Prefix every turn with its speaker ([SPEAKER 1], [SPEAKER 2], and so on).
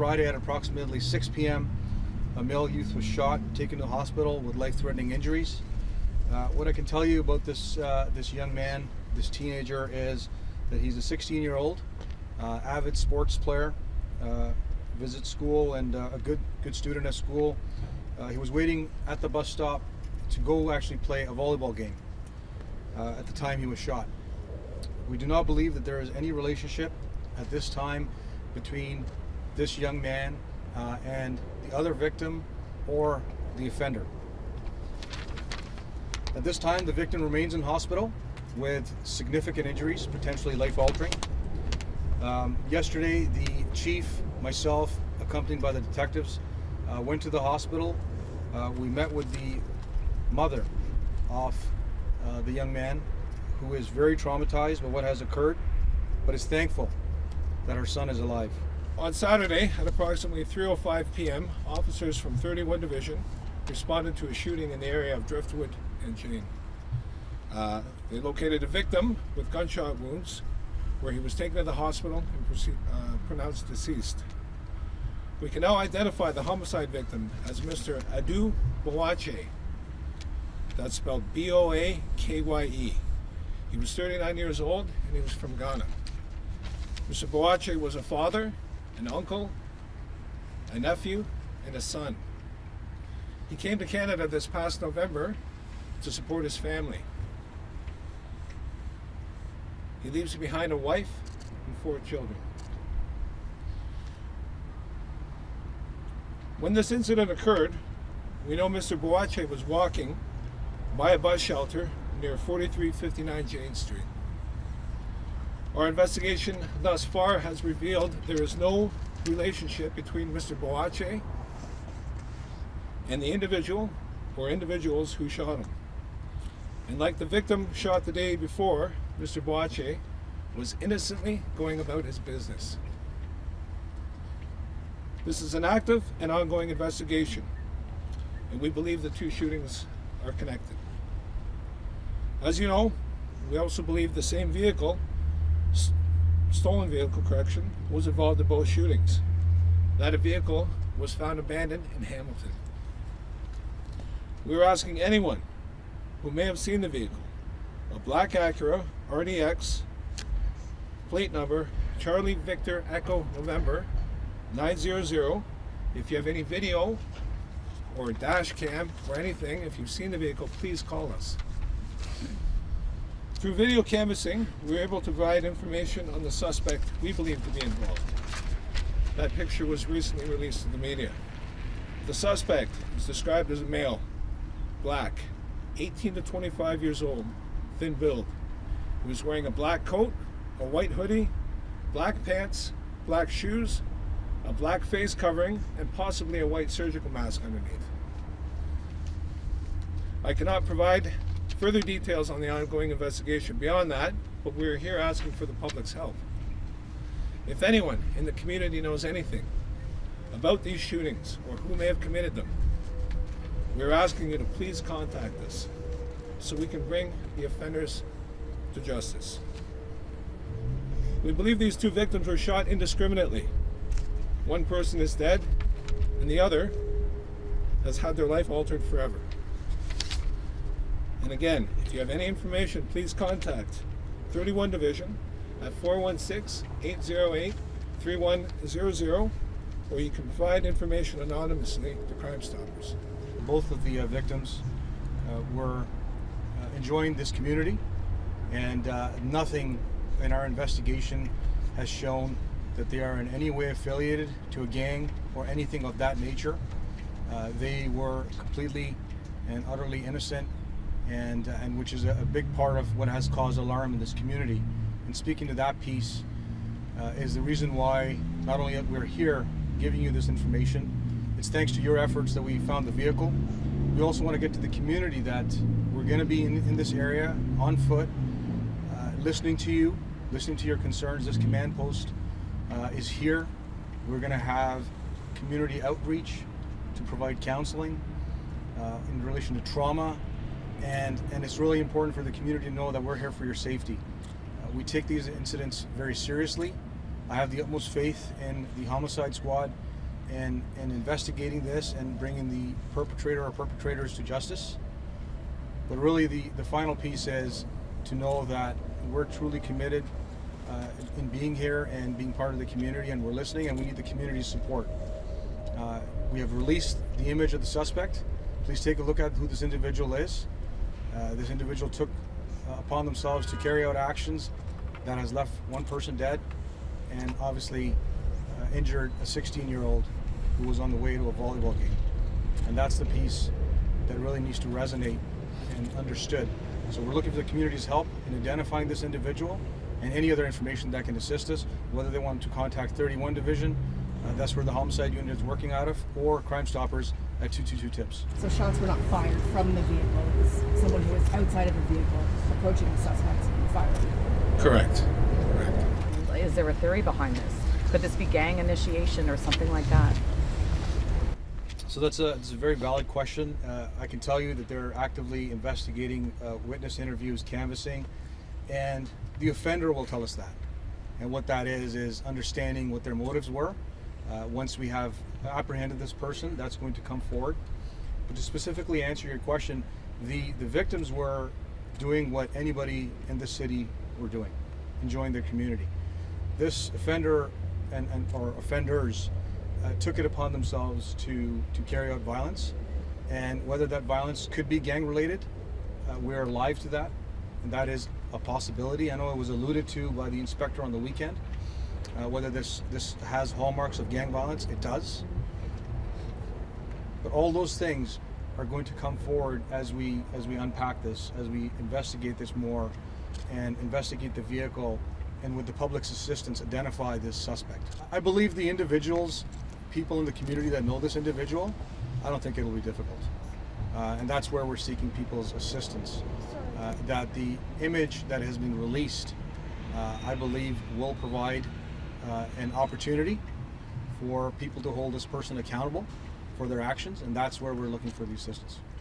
[SPEAKER 1] Friday at approximately 6 p.m., a male youth was shot, and taken to the hospital with life-threatening injuries. Uh, what I can tell you about this uh, this young man, this teenager, is that he's a 16-year-old, uh, avid sports player, uh, visits school, and uh, a good good student at school. Uh, he was waiting at the bus stop to go actually play a volleyball game. at the time he was shot. We do not believe that there is any relationship at this time between this young man uh, and the other victim or the offender. At this time, the victim remains in hospital with significant injuries, potentially life altering. Um, yesterday, the chief, myself, accompanied by the detectives, uh, went to the hospital. Uh, we met with the mother of uh, the young man who is very traumatized by what has occurred, but is thankful that her son is alive.
[SPEAKER 2] On Saturday at approximately 3.05 p.m., officers from 31 Division responded to a shooting in the area of Driftwood and Jane. Uh, they located a victim with gunshot wounds where he was taken to the hospital and uh, pronounced deceased. We can now identify the homicide victim as Mr. Adu Boakye. That's spelled B-O-A-K-Y-E. He was 39 years old and he was from Ghana. Mr. Boakye was a father, an uncle, a nephew, and a son. He came to Canada this past November to support his family. He leaves behind a wife and four children. When this incident occurred, we know Mr. Boakye was walking by a bus shelter near 4359 Jane Street. Our investigation thus far has revealed there is no relationship between Mr. Boakye and the individual or individuals who shot him. And like the victim shot the day before, Mr. Boakye was innocently going about his business. This is an active and ongoing investigation, and we believe the two shootings are connected. As you know, we also believe the same vehicle stolen vehicle correction was involved in both shootings. That a vehicle was found abandoned in Hamilton. We are asking anyone who may have seen the vehicle, a black Acura RDX, plate number Charlie Victor Echo November 900. If you have any video or dash cam or anything, if you've seen the vehicle, please call us. Through video canvassing, we were able to provide information on the suspect we believe to be involved. That picture was recently released to the media. The suspect is described as a male, black, 18 to 25 years old, thin build. He was wearing a black coat, a white hoodie, black pants, black shoes, a black face covering, and possibly a white surgical mask underneath. I cannot provide further details on the ongoing investigation. Beyond that, but we're here asking for the public's help. If anyone in the community knows anything about these shootings or who may have committed them, we're asking you to please contact us so we can bring the offenders to justice. We believe these two victims were shot indiscriminately. One person is dead, and the other has had their life altered forever. And again, if you have any information, please contact 31 Division at 416-808-3100 or you can provide information anonymously to Crime Stoppers.
[SPEAKER 1] Both of the uh, victims uh, were uh, enjoying this community and uh, nothing in our investigation has shown that they are in any way affiliated to a gang or anything of that nature. Uh, they were completely and utterly innocent and, uh, and which is a, a, big part of what has caused alarm in this community. And speaking to that piece uh, is the reason why not only we're here giving you this information, it's thanks to your efforts that we found the vehicle. We also want to get to the community that we're going to be in, in this area on foot, uh, listening to you, listening to your concerns. This command post uh, is here. We're going to have community outreach to provide counseling uh, in relation to trauma and and it's really important for the community to know that we're here for your safety. Uh, we take these incidents very seriously, I have the utmost faith in the homicide squad and, and investigating this and bringing the perpetrator or perpetrators to justice. But really, the, the final piece is to know that we're truly committed uh, in being here and being part of the community, and we're listening, and we need the community's support. Uh, we have released the image of the suspect. Please take a look at who this individual is. Uh, this individual took uh, upon themselves to carry out actions that has left one person dead and obviously uh, injured a 16 year old who was on the way to a volleyball game. And that's the piece that really needs to resonate and understood. So we're looking for the community's help in identifying this individual and any other information that can assist us, whether they want to contact 31 Division, uh, that's where the homicide unit is working out of, or Crime Stoppers at 222 Tips.
[SPEAKER 3] So shots were not fired from the vehicle. It was someone who was outside of the vehicle approaching the suspect and firing.
[SPEAKER 2] Correct. Correct.
[SPEAKER 4] Is there a theory behind this? Could this be gang initiation or something like that?
[SPEAKER 1] So that's a, that's a very valid question. Uh, I can tell you that they're actively investigating uh, witness interviews, canvassing, and the offender will tell us that. And what that is, is understanding what their motives were. Uh, once we have apprehended this person, that's going to come forward. But to specifically answer your question, the, the victims were doing what anybody in the city were doing, enjoying their community. This offender and, and or offenders uh, took it upon themselves to, to carry out violence. And whether that violence could be gang related, uh, we're alive to that. And that is a possibility. I know it was alluded to by the inspector on the weekend. Uh, whether this, this has hallmarks of gang violence, it does. But all those things are going to come forward as we as we unpack this, as we investigate this more, and investigate the vehicle, and with the public's assistance, identify this suspect. I believe the individuals, people in the community that know this individual, I don't think it'll be difficult, uh, and that's where we're seeking people's assistance. Uh, that the image that has been released, uh, I believe, will provide uh, an opportunity for people to hold this person accountable for their actions, and that's where we're looking for the assistance.